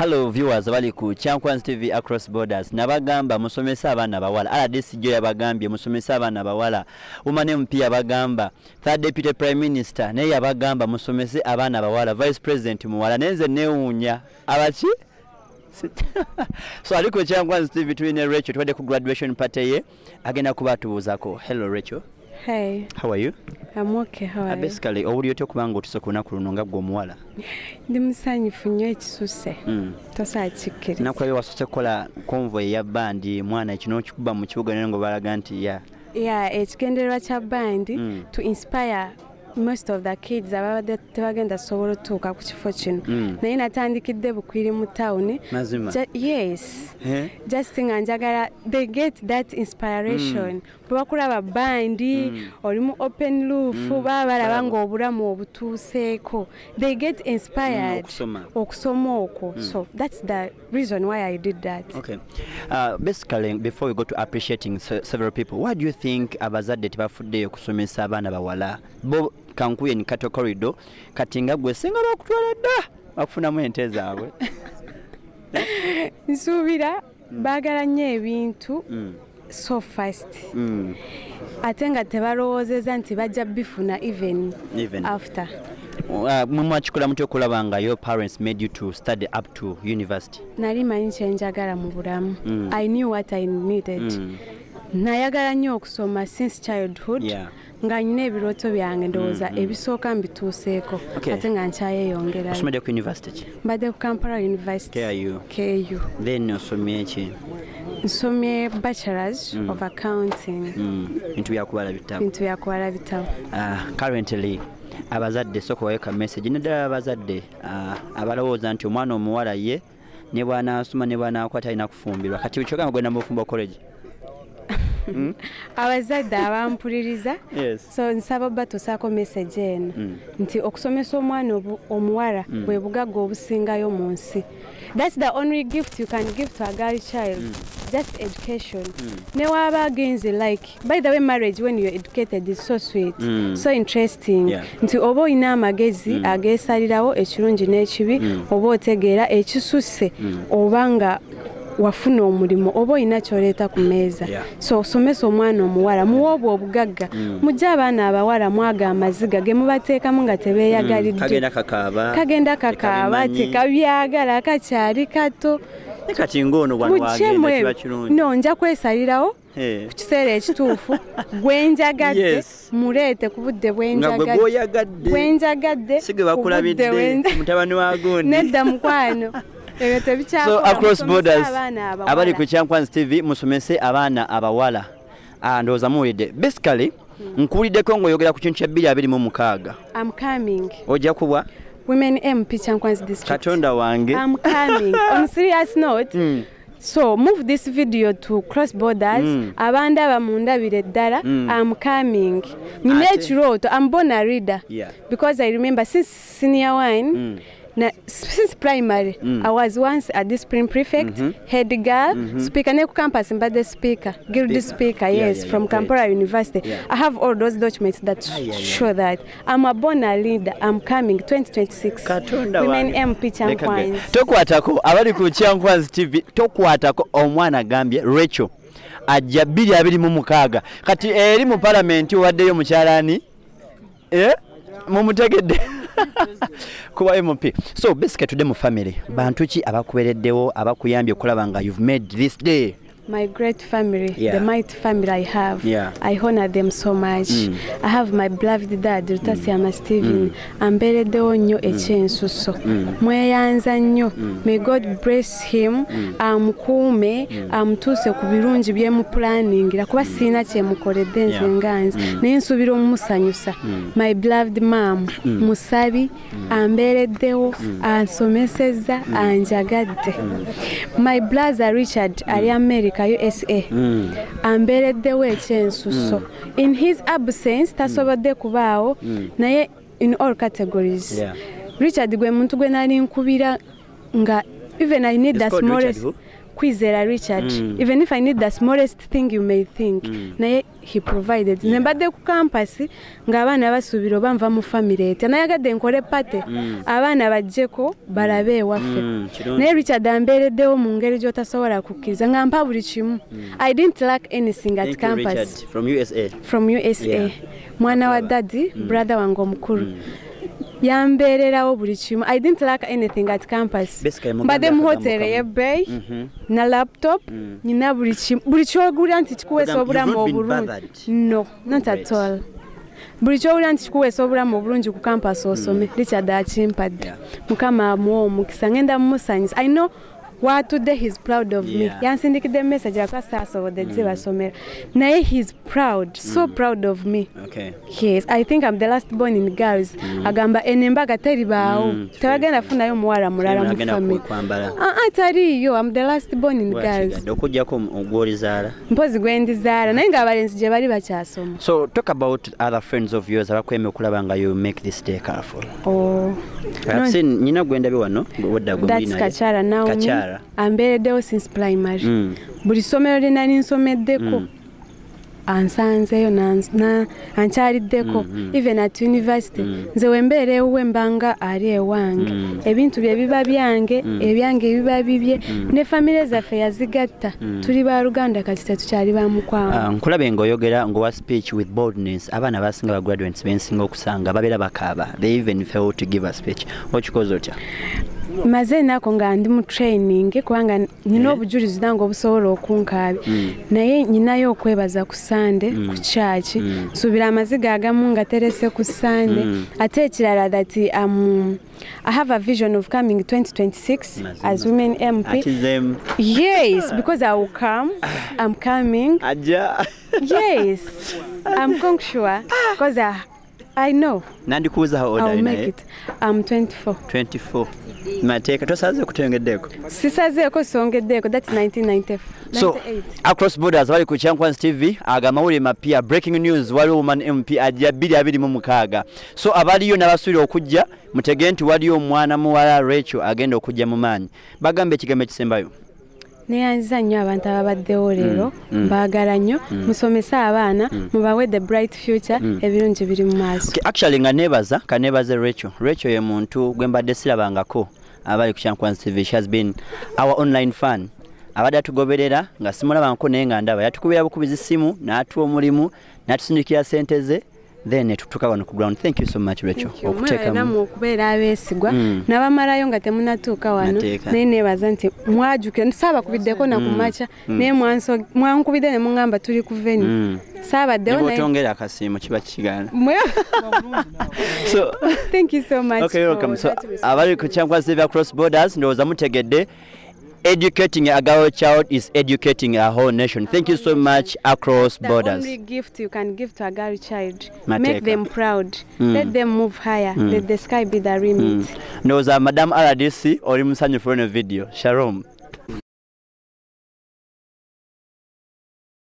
hallo viewers. Bali ku Chankwans TV across borders. Nabagamba musomesa abaana bawala. RDC jo yabagambye musomesa abaana bawala. Umane MP bagamba third deputy prime minister naye yabagamba musomese abaana bawala. Vice president muwala nenze newuunya. Abaki? So ali ku Chankwanz TV tulina Rachel tubadde ku graduation party ye agenda kubatubuuzako hello Rachel Hey, how are you I'm okay. How are you? basically owulira otya okubanga otuse ku lunaku luno nga gwe omuwala Ndi musanyufu nnyo ekisusse. Mm. Tosakikkiriza. nakulabye wasose kukola convoy eya bandi mwana kino okikuba mu kibuga naye nga balaga nti ya Yeah, ekigendererwa kya bandi Mm. to inspire most of the kids ababadde tebagenda sobola otuuka ku kifo kino Mm. naye natandikidde bukwiri mu tawuni yes Eh? just nga njagala they get that inspiration bwe bakulaba bandi Mm. oli mu open roof Mm. baba balaba ng'obulamu obutuuseeko. They get inspired okusoma. okusoma okwo. So that's the reason why i did that. Okay. Uh, basically, before we go to appreciating se- several people, why do you think abazadde tebafuddeyo kusomesa abaana bawala? Bo kankuye ni kato corridor kati nga gwe singa bakutwala dda bakufunamu ente zaabwe. Nsuubira baagala nnyo ebintu so fast. Mm, ate nga tebalowoozeza nti bajja bifuna even even. after. Uh, mwe mwakikola mutya okulaba nga your parents made you to study up to university. Nali manyi kyenjagala mu bulamu. Mm. i knew what i needed. Mm, nayagala nnyo okusoma since childhood yeah. nga nyina ebirooto byange ndowooza Mm, mm. ebisooka mbituuseeko ate nga ki mbadde ku kampala university ku then osomye ki nsomye bachelors Mm. of accounting. Mm, bintu byakubala bitabo bintu byakuwala bitabo Ah, currently abazadde soka wayeka message. Naddala abazadde ah, abalowooza nti omwana omuwala ye ne bwanaasoma ne bwanaakwata alina kufumbirwa. Kati kyogamba gwenda mufumbo college abazadde abampuliriza so nsaba batuusaako message eno Mm. nti okusomesa omwana omuwala Mm. bwe bugagga obusingayo mu nsi thats the only gift you can give to a girl child just education ne waaba agenze like by the way marriage when you're educated is so sweet Mm. so interesting nti oba olina amagezi Mm. ageesalirawo ekirungi n'ekibi Mm. oba otegeera ekisusse Mm. oba nga wafuna omulimu oba olina kyoleeta ku meeza. So osomesa omwana omuwala muwa obwo obugagga. Mm. mujje abaana abawala mwaga amaziga ge mubateekamu nga tebeeyagalidde kagenda kakaaba. Kagenda kakaaba tekabyagala kakyali kato. Kati kirungi. No nja kwesalirawo ku kiseera ekituufu. Gwenjagadde muleete ku budde bwenjagadde gwoyagadde. Bwenjagadde si gwe ku budde bakulabidde bwenja- mutabani wa gundi nedda mukwano so across borders abali ku Chankwanz TV musomese abaana abawala. Ah, ndowooza muwulidde basically nkuwuliddeko ng'oyogera ku kintu kya bbiri abiri mu mukaaga. I'm coming. Ojja kubwa women mp chankwanzi district. Katonda wange. I'm coming. On serious note Mm. so move this video to cross borders. Mm. abandaba mundabire ddala. Mm. I'm coming. Ate- ekirooto I'm born a reader. Yeah. because I remember since senior one Mm. Na, since primary Mm. I was once a discipline prefect mm -hmm. head girl mm -hmm. speaker neku campus mbadde speaker guild Speaker. speaker Yeah, yes yeah, from yeah, Kampala University Yeah. I have all those documents that yeah, yeah, yeah. show that I'm a born a leader I'm coming 2026 katonda women. MP Leka tokwatako abali ku Chankwanz TV tokwatako omwana agambye Rachel ajja bbiri abiri mu mukaaga kati eri mu palamenti waddeyo mukyalani eh? mumutegedde kuba mp so basically tudde mu family bantu ki abakubereddewo abakuyambye okulaba nga you've made this day my great family, Yeah. the mighty family I have. Yeah. I honor them so much. Mm. I have my beloved dad, Rutasiama Steven. Ambereddewo nnyo ekyensuso. Mweyanza nnyo. May God bless him. Amukuume, amutuuse ku birungi byemupulaningira kuba siina kyemukoledde nze Yeah. nga nze. Naye nsuubira omumusanyusa. My beloved mom, musabi, ambeereddewo, ansomesezza, anjagadde. My brother Richard ali America USA. Mm. ambeereddewo ekyensuso in his absence tasobodde kubaawo naye in all categories richard gwe muntu gwe nali nkubira nga even i need the called smallest? Kwizera richard Mm. even if i need the smallest thing you may think. Naye he provided. Nze mbadde ku kampasi ng'abaana basuubira oba nva mu famire etya nayagadde nkole pate. Abaana bajjeko balabe ewaffe. Mm, naye richard ambeereddewo mu ngeri gy'otasobola kukkiriza nga mpa buli kimu. I didn't lack anything at campus. From USA. from usa Yeah. mwana wa dadi brother wange omukulu. Yambeererawo buli kimu. I didn't lack anything at campus. Mbadde mu hoteri ey'ebbeeyi na laptop nyina buli kimu. Buli kyowulira nti kikuweesa obulamu obulungi. no not at all. Buli kyowulira nti kikuweesa obulamu obulungi ku kampasi osome. Richard akimpadde. Mukama amuwa omukisa. Ngenda mumusanyusa i know watudde he's proud of me. Yeah. yansindikidde message akuba saasobodde zibasomera. Naye he's proud so proud of me. Okay. yes i think i'm the last born in girls. Agamba eno embaga teribaawo Mm, tebagenda funayo muwala mulala mu family kwambala. Ah, ah, tariiyo i'm the last born in girls. okujjako okugjako ogwolizaala. mpozi gwendizaala naye ng'abalenzi gye bali bakyasoma So talk about other friends of yours abakweme okulaba nga you make this day careful. Oh, nyina gwendabye wano wedda gwe kakyala naomi Kakyala. ambeereddewo since primary. Mm. buli ssomero lye nali nsomeddeko nans- na- ankyaliddeko. Even at university nze wembeera ewuwe mbanga ali ewange. Ebintu bye biba byange ebyange biba bibye ne famire zaffe yazigatta. Tuli baluganda kati tetukyali bamukwamu Ah, nkulabe ng'oyogera ng'owa speech with boldness abaana abasinga ba graduates bensinga okusanga babeera bakaaba. They even fail to give a speech. Okikoze otya maze ennaku nga ndi mu training kubanga nina obujulizi nange obusobola okunkaabya naye nyinayo okwebaza ku sande ku kyaki nsuubira amaziga agamu nga terese ku sande ate ekirala that um, i have a vision of coming 2026 as women mp yes because i will come. I'm coming. Yes i'm sure because I, i know. Nandikubuzaho i'll odayo make naye it. I'm 24 24 mateeka tosaze kutengeddeeko? Sisazeeko songeddeeko. That's 1994 so 98. across borders bali ku kyankwansi tv aga amawulire mapya breaking news waliwo woman mp ajja 226 so abaliyo n'abasuubira okujja mutegee nti waliyo omwana muwala rachel agenda okujja mu maanyi. Bagamba ekigambo ekisembayo neyanziza nnyo abantu ababaddewo leero mbaagala nnyo. Musomese abaana mubawe the bright future ebirungi biri mu maaso. Actually nga nebaza kanebaze Rachel. Rachel ye muntu gwe mbadde sirabangako abali ku Kyankwanzi TV. She has been our online fan. Abadde atugoberera nga simulabangako naye nga ndaba. Yatukubira bukubizi simu n'atuwa omulimu n'atusindikira ssente ze then ne tutuuka wano ku ground. Thank you so much Rachel okuteekamu. okubeera abeesigwa Mm. nabamalayo nga temunatuuka wano naye neebaza nti mwajukira saabakubiddeko nakumakya naye mwanso- mwankubidde ne muŋŋamba tuli ku veni Mm. Saabaddewo naye bw'otongera akasiimo kiba kigaana. So thank you so much Okay, welcome. So, abali ku Kyankwanzi TV across borders ndowooza mutegedde educating a girl child is educating a whole nation. Thank you so much across The borders. The only gift you can give to a girl child. Mateka. Make them proud. mm. Let them move higher. mm. Let the sky be the limit. ndowooza Madam rdc oli musanyufu lweno video shalom